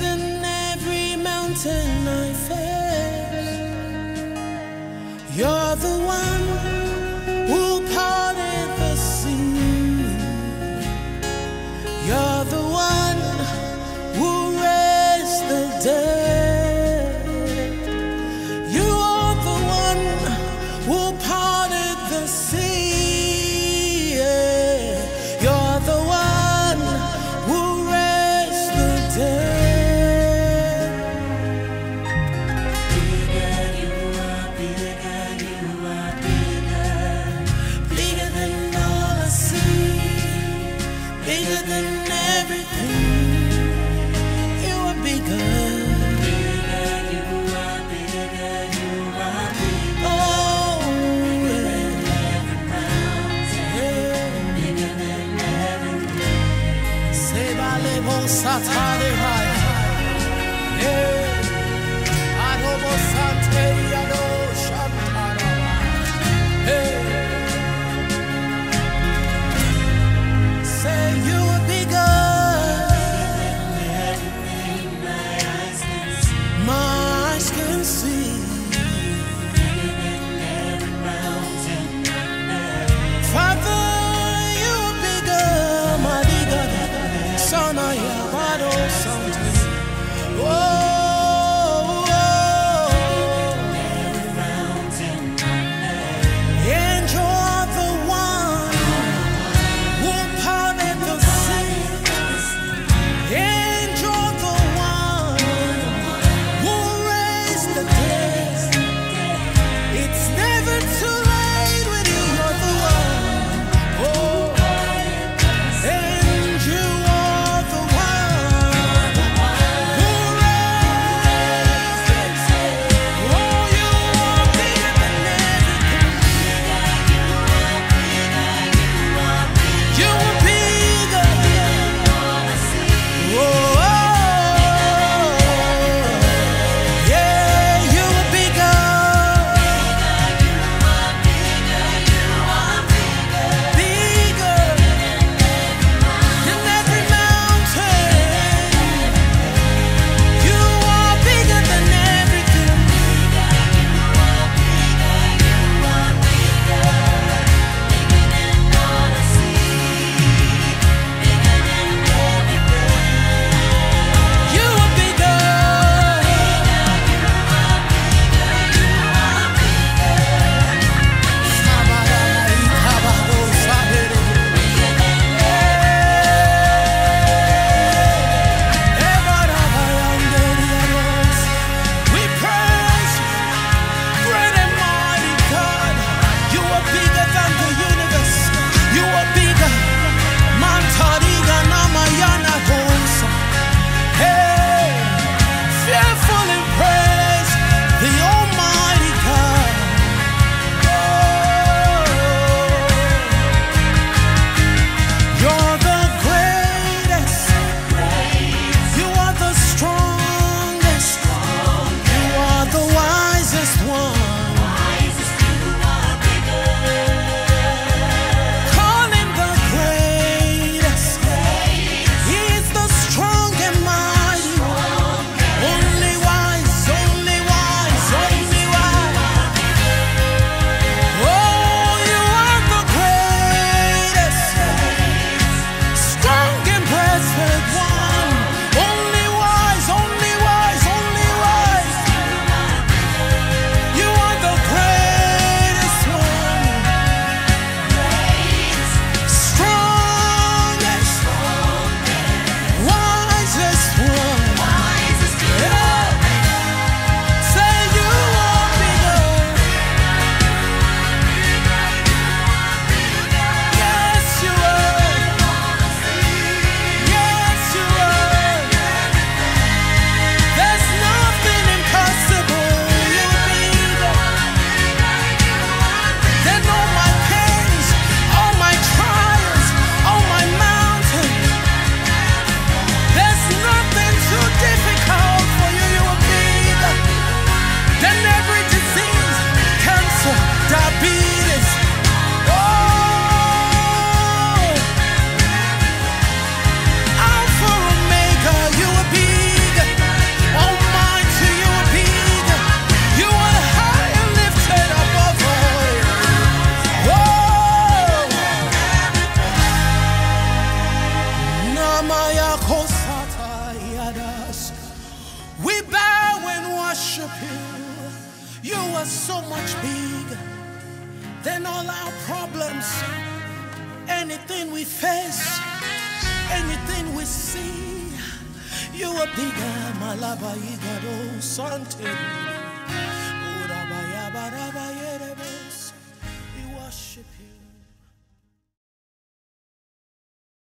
than every mountain I face. You're the one who parted the sea. You're the 擦擦的。So much bigger than all our problems. Anything we face, anything we see, you are bigger. Malaba Igado Sante.